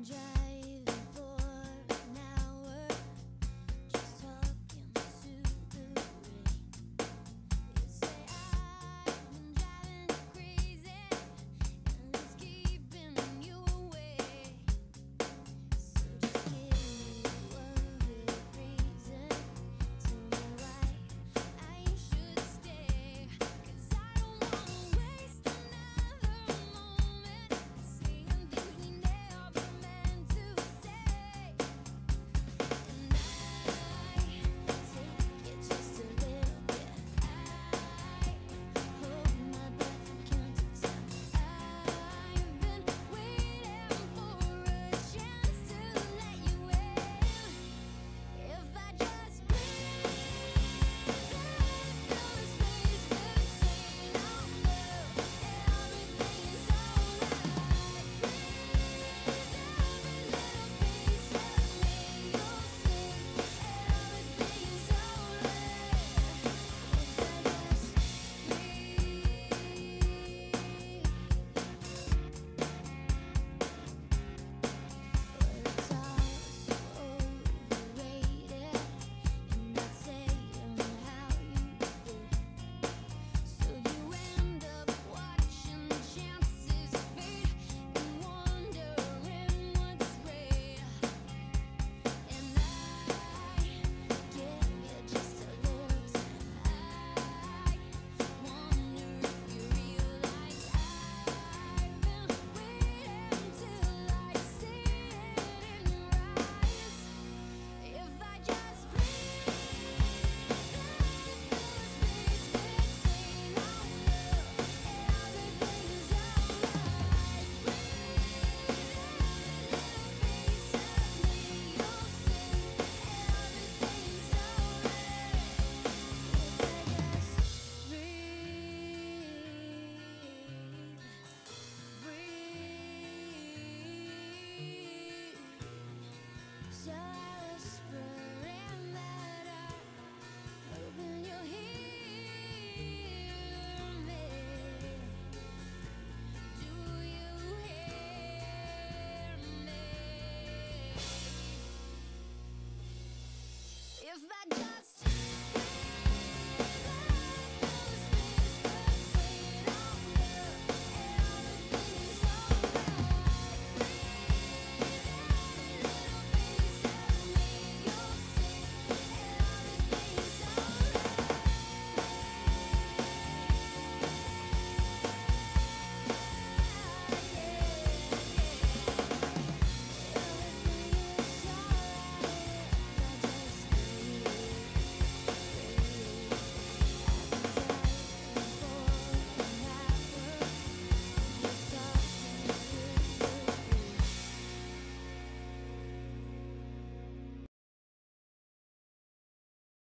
danger